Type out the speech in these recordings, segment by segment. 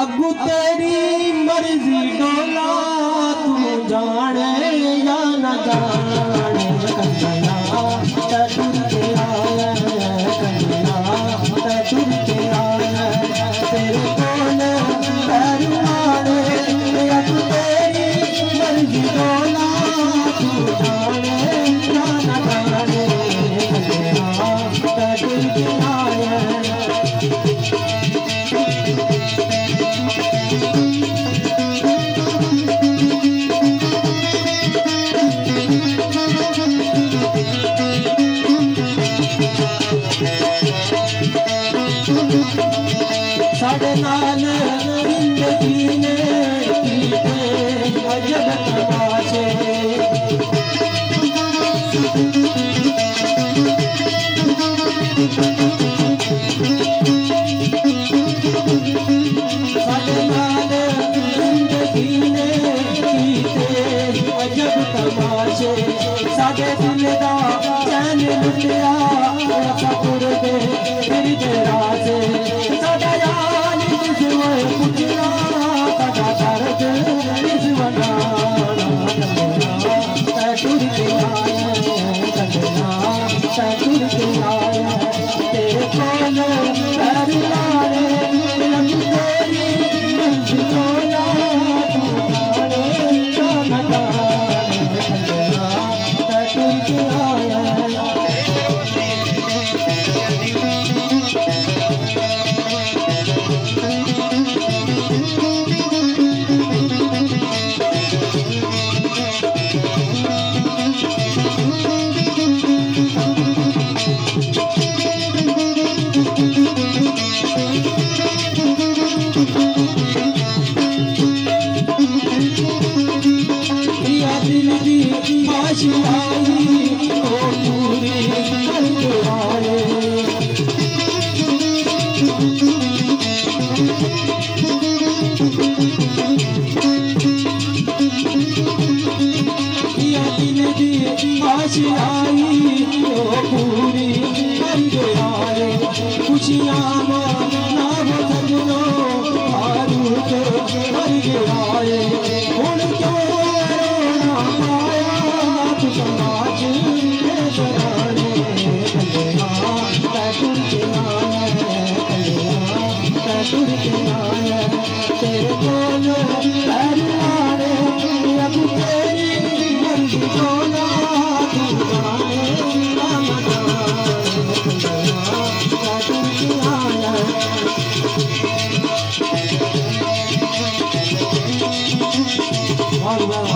अब तेरी मर्ज़ी डोला तूं जाणे या न कन्या कन्या मर्ज़ी तीने तीते अजब तमाशे सादे दिल दा चैन लुटिया सपुर दे फिर दिल जी दासी आई ख़ुशिया म रेशोल सतु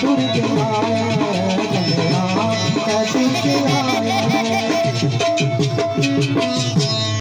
छुप जाया